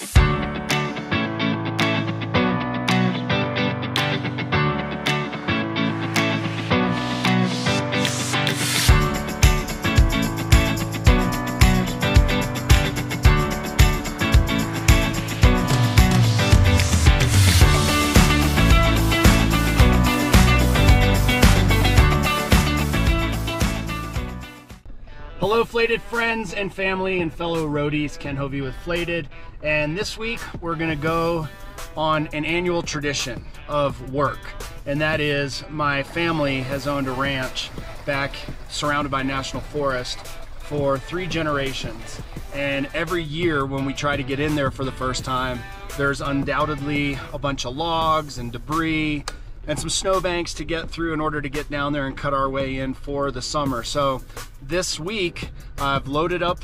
Hello Flated friends and family and fellow roadies, Ken Hoeve with Flated. And this week we're gonna go on an annual tradition of work. And that is my family has owned a ranch back surrounded by national forest for three generations. And every year when we try to get in there for the first time, there's undoubtedly a bunch of logs and debris and some snowbanks to get through in order to get down there and cut our way in for the summer. So this week I've loaded up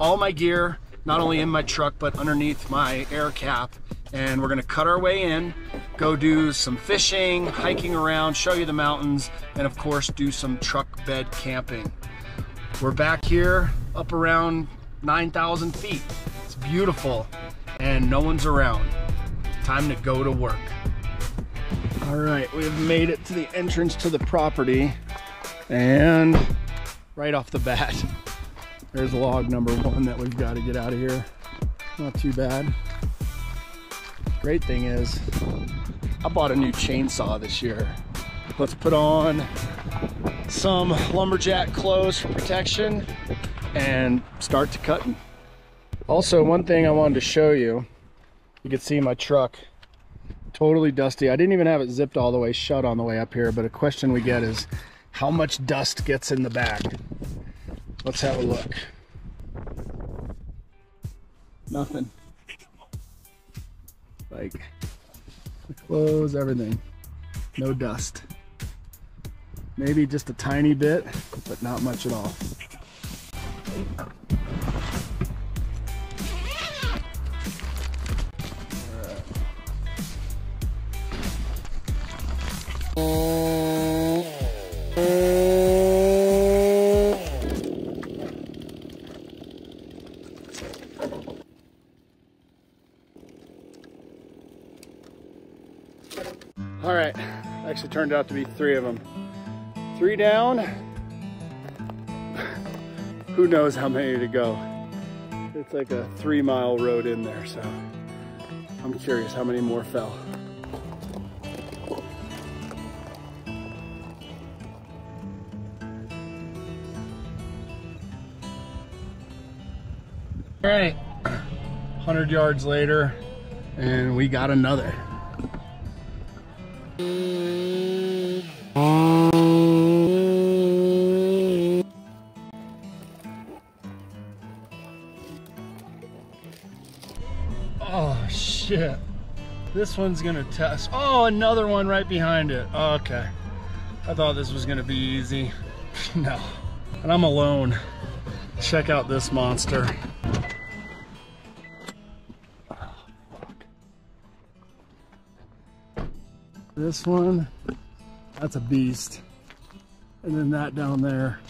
all my gear, not only in my truck, but underneath my air cap. And we're gonna cut our way in, go do some fishing, hiking around, show you the mountains, and of course do some truck bed camping. We're back here up around 9,000 feet. It's beautiful and no one's around. Time to go to work. All right, we've made it to the entrance to the property and right off the bat, there's log number one that we've got to get out of here. Not too bad. Great thing is, I bought a new chainsaw this year. Let's put on some lumberjack clothes for protection and start to cutting. Also, one thing I wanted to show you, you can see my truck totally dusty. I didn't even have it zipped all the way shut on the way up here, but a question we get is how much dust gets in the back? Let's have a look. Nothing. Like the clothes, everything. No dust. Maybe just a tiny bit, but not much at all. All right, actually turned out to be three of them. Three down. Who knows how many to go. It's like a three mile road in there, so I'm curious how many more fell. All right, 100 yards later, and we got another. Oh shit. This one's gonna test. Oh, another one right behind it. okay. I thought this was gonna be easy. no. And I'm alone. Check out this monster. This one, that's a beast. And then that down there,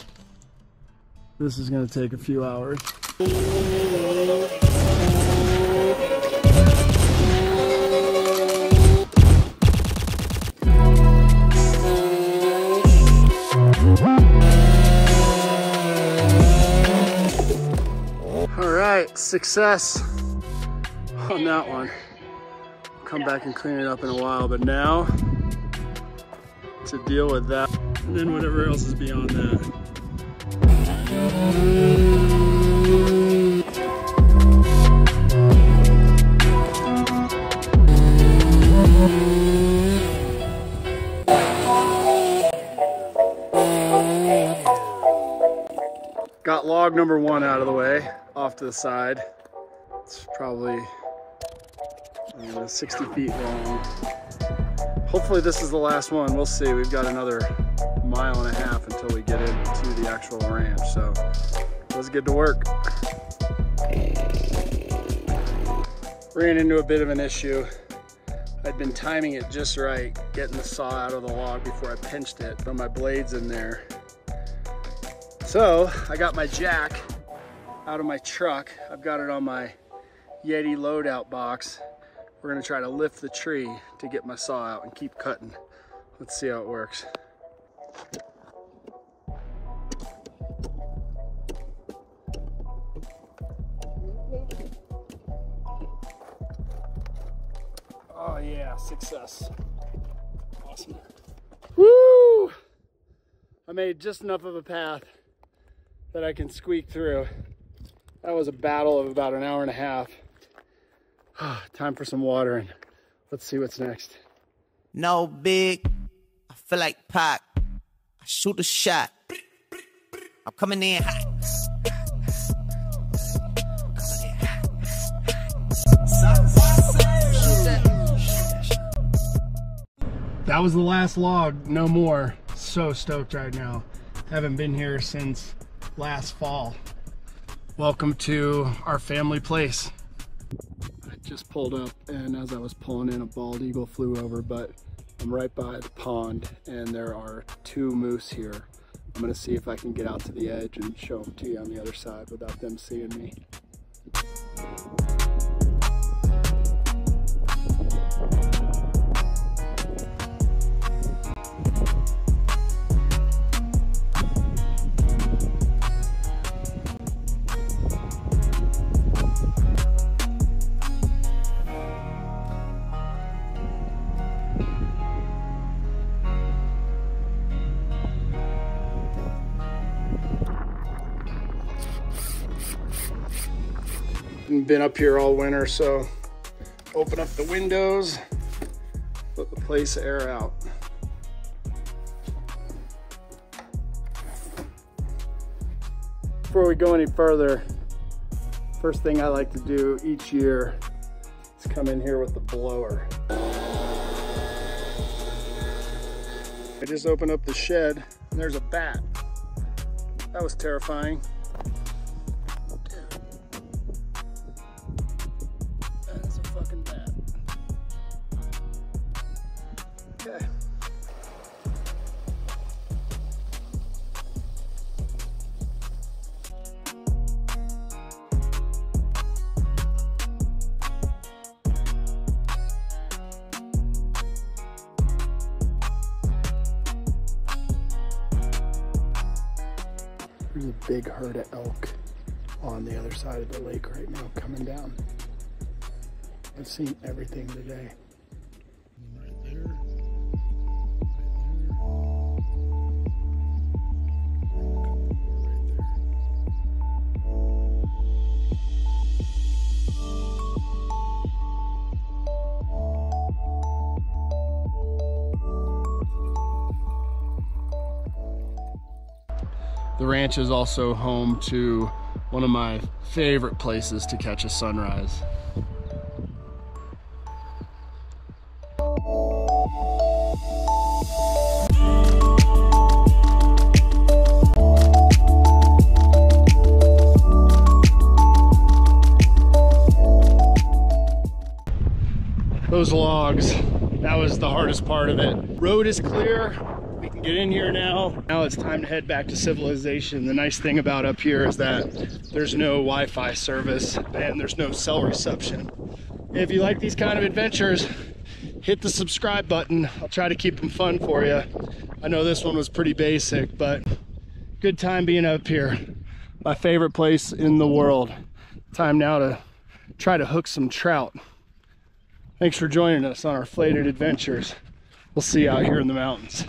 this is gonna take a few hours. All right, success on that one. Come back and clean it up in a while, but now to deal with that and then whatever else is beyond that. Got log number one out of the way, off to the side. It's probably uh, 60 feet long. Hopefully this is the last one. We'll see. We've got another mile and a half until we get into the actual ranch. So let's get to work. Ran into a bit of an issue. I'd been timing it just right, getting the saw out of the log before I pinched it, but my blade's in there. So I got my jack out of my truck. I've got it on my Yeti loadout box. We're gonna try to lift the tree to get my saw out and keep cutting. Let's see how it works. Oh yeah, success. Awesome. Woo! I made just enough of a path that I can squeak through. That was a battle of about an hour and a half. Time for some water and let's see what's next. No big, I feel like Pac. I shoot a shot. I'm coming in hot. That was the last log, no more. So stoked right now. Haven't been here since last fall. Welcome to our family place. Just pulled up and as I was pulling in a bald eagle flew over, but I'm right by the pond and there are two moose here. I'm gonna see if I can get out to the edge and show them to you on the other side without them seeing me. Been up here all winter, so open up the windows, let the place air out. Before we go any further, first thing I like to do each year is come in here with the blower. I just opened up the shed and there's a bat. That was terrifying. There's a big herd of elk on the other side of the lake right now coming down. I've seen everything today. The ranch is also home to one of my favorite places to catch a sunrise. Those logs, that was the hardest part of it. Road is clear, can get in here now. Now it's time to head back to civilization. The nice thing about up here is that there's no Wi-Fi service and there's no cell reception. If you like these kind of adventures, hit the subscribe button. I'll try to keep them fun for you. I know this one was pretty basic, but good time being up here. My favorite place in the world. Time now to try to hook some trout. Thanks for joining us on our flated adventures. We'll see you out here in the mountains.